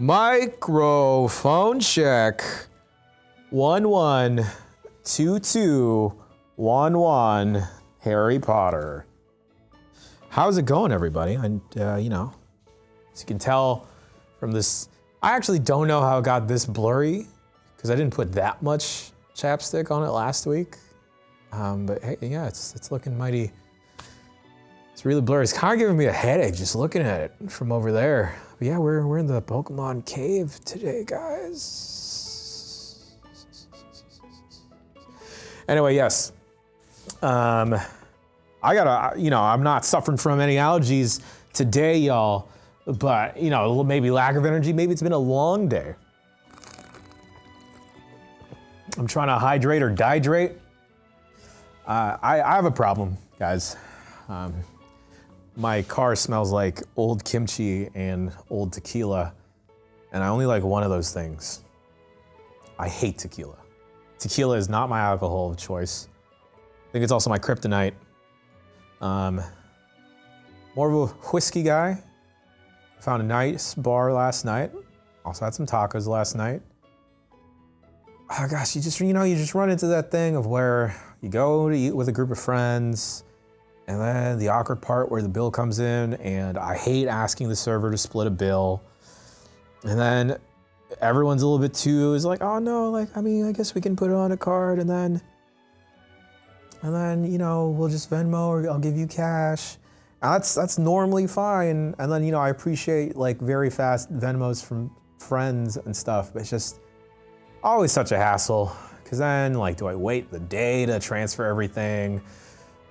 Microphone check. One one two two one one. Harry Potter. How's it going, everybody? And uh, you know, as you can tell from this, I actually don't know how it got this blurry because I didn't put that much chapstick on it last week. Um, but hey, yeah, it's it's looking mighty. It's really blurry. It's kind of giving me a headache just looking at it from over there. But yeah, we're we're in the Pokemon cave today, guys. Anyway, yes. Um, I gotta, you know, I'm not suffering from any allergies today, y'all. But you know, maybe lack of energy. Maybe it's been a long day. I'm trying to hydrate or dihydrate. Uh, I, I, have a problem, guys. Um, my car smells like old kimchi and old tequila, and I only like one of those things. I hate tequila. Tequila is not my alcohol of choice. I think it's also my kryptonite. Um, more of a whiskey guy. Found a nice bar last night. Also had some tacos last night. Oh gosh, you just, you know, you just run into that thing of where you go to eat with a group of friends, and then the awkward part where the bill comes in, and I hate asking the server to split a bill. And then everyone's a little bit too is like, oh no, like I mean, I guess we can put it on a card, and then, and then you know we'll just Venmo or I'll give you cash. And that's that's normally fine. And then you know I appreciate like very fast Venmos from friends and stuff, but it's just always such a hassle. Cause then like, do I wait the day to transfer everything?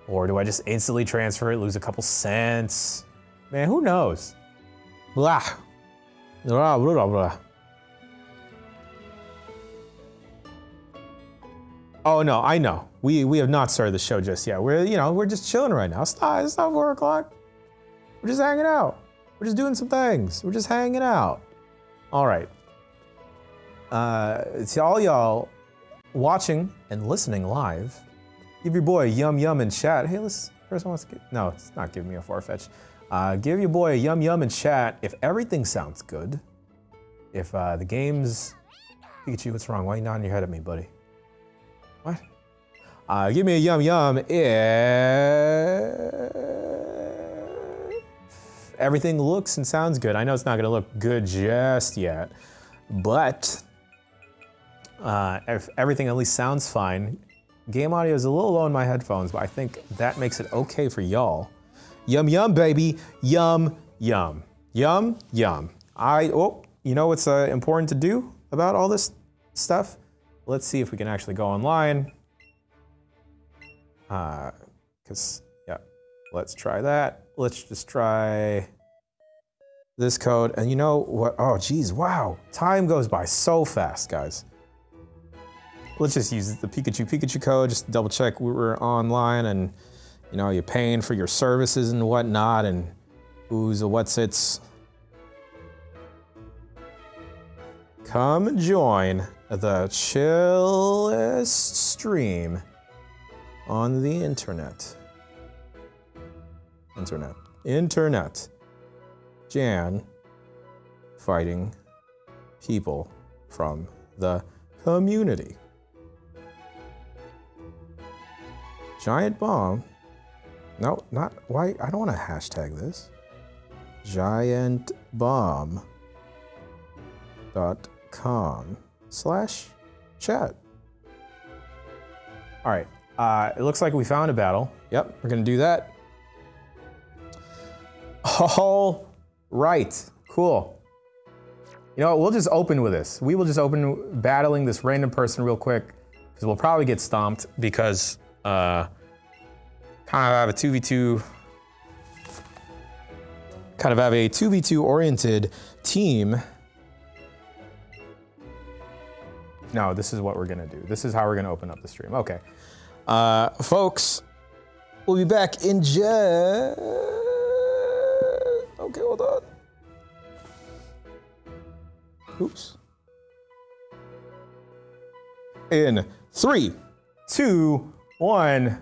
Or do I just instantly transfer it, lose a couple cents? Man, who knows? Blah. Blah, blah, blah. Oh no, I know. We we have not started the show just yet. We're you know we're just chilling right now. It's not it's not four o'clock. We're just hanging out. We're just doing some things. We're just hanging out. All right. Uh, to all y'all watching and listening live, Give your boy a yum yum in chat. Hey, let's, person wants to get, no, it's not giving me a Farfetch. Uh, give your boy a yum yum in chat if everything sounds good. If uh, the game's, Pikachu, what's wrong? Why are you nodding your head at me, buddy? What? Uh, give me a yum yum if everything looks and sounds good. I know it's not gonna look good just yet, but uh, if everything at least sounds fine, Game audio is a little low in my headphones, but I think that makes it okay for y'all. Yum, yum, baby. Yum, yum. Yum, yum. I, oh, you know what's uh, important to do about all this stuff? Let's see if we can actually go online. Uh, cause, yeah, let's try that. Let's just try this code. And you know what? Oh, geez, wow. Time goes by so fast, guys let's just use the Pikachu Pikachu code, just double check we were online and you know, you're paying for your services and whatnot and who's a what's it's. Come join the chillest stream on the internet. Internet. Internet. Jan fighting people from the community. Giant bomb. No, not why. I don't want to hashtag this. Giant bomb. Dot com slash chat. All right. Uh, it looks like we found a battle. Yep, we're gonna do that. All right, cool. You know what, we'll just open with this. We will just open battling this random person real quick because we'll probably get stomped because uh, kind of have a 2v2 kind of have a 2v2 oriented team. No, this is what we're gonna do. This is how we're gonna open up the stream. Okay. Uh, folks, we'll be back in just... Okay, hold on. Oops. In three, two, one.